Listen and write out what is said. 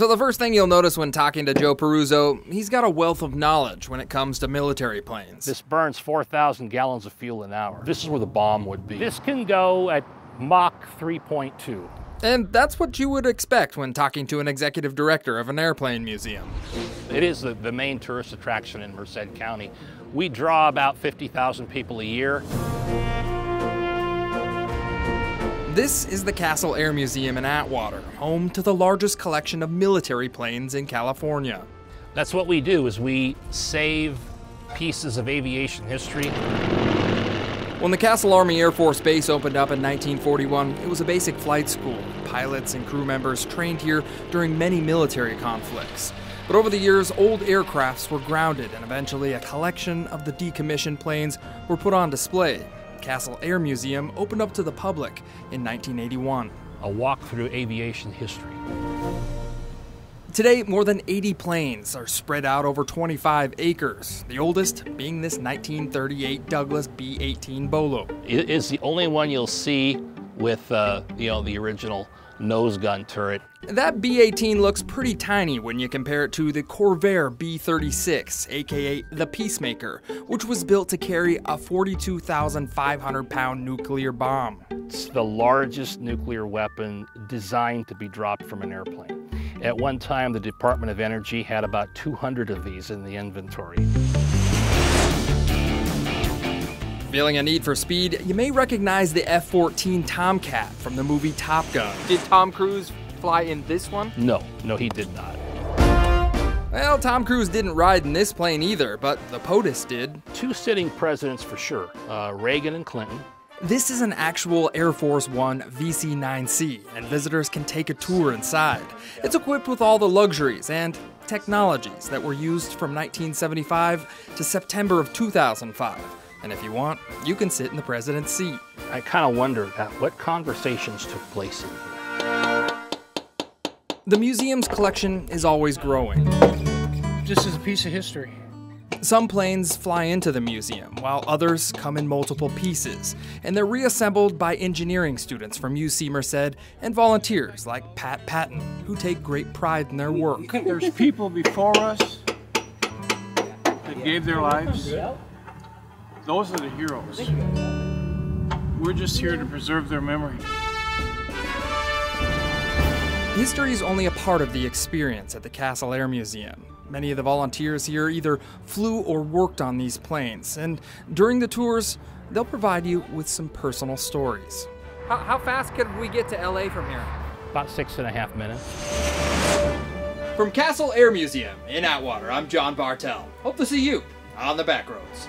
So, the first thing you'll notice when talking to Joe Pruzzo, he's got a wealth of knowledge when it comes to military planes. This burns 4,000 gallons of fuel an hour. This is where the bomb would be. This can go at Mach 3.2. And that's what you would expect when talking to an executive director of an airplane museum. It is the, the main tourist attraction in Merced County. We draw about 50,000 people a year. This is the Castle Air Museum in Atwater, home to the largest collection of military planes in California. That's what we do is we save pieces of aviation history when the Castle Army Air Force Base opened up in 1941, it was a basic flight school. Pilots and crew members trained here during many military conflicts. But over the years, old aircrafts were grounded, and eventually a collection of the decommissioned planes were put on display. Castle Air Museum opened up to the public in 1981. A walk through aviation history. Today, more than 80 planes are spread out over 25 acres, the oldest being this 1938 Douglas B-18 Bolo. It is the only one you'll see with, uh, you know, the original nose gun turret. That B-18 looks pretty tiny when you compare it to the Convair B-36, aka the Peacemaker, which was built to carry a 42,500 pound nuclear bomb. It's the largest nuclear weapon designed to be dropped from an airplane. At one time, the Department of Energy had about 200 of these in the inventory. Feeling a need for speed, you may recognize the F 14 Tomcat from the movie Top Gun. Did Tom Cruise fly in this one? No, no, he did not. Well, Tom Cruise didn't ride in this plane either, but the POTUS did. Two sitting presidents for sure uh, Reagan and Clinton. This is an actual Air Force One VC 9C, and visitors can take a tour inside. It's equipped with all the luxuries and technologies that were used from 1975 to September of 2005. And if you want, you can sit in the president's seat. I kind of wonder at what conversations took place in here. The museum's collection is always growing. This is a piece of history. Some planes fly into the museum, while others come in multiple pieces, and they're reassembled by engineering students from UC Merced and volunteers like Pat Patton, who take great pride in their work. There's people before us that gave their lives. Those are the heroes. We're just here to preserve their memory. History is only a part of the experience at the Castle Air Museum. Many of the volunteers here either flew or worked on these planes, and during the tours, they'll provide you with some personal stories. How, how fast could we get to LA from here? About six and a half minutes. From Castle Air Museum in Atwater, I'm John Bartell. Hope to see you on the back roads.